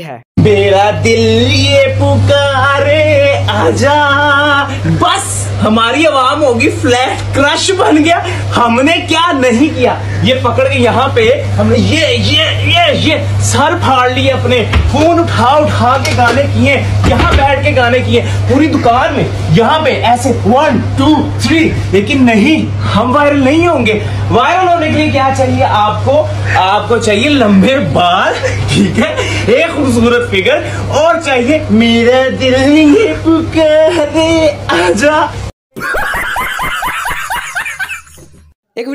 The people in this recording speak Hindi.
है। मेरा दिल ये पुकारे, आजा। बस, हमारी आवाम होगी, फ्लैट क्रश बन गया। हमने क्या नहीं किया? ये पकड़ के यहाँ पे हमने ये ये ये सर फाड़ लिए अपने। फ़ोन उठा उठा के गाने किए, यहाँ बैठ के गाने किए। पूरी दुकान में यहाँ पे ऐसे वन टू थ्री लेकिन नहीं, हम वायरल नहीं होंगे। वायरल होने के लिए क्या चाहिए आपको? आपको चाहिए लंबे बाल, ठीक है? एक खूबसूरत फिगर और चाहिए मेरा दिल आजा। एक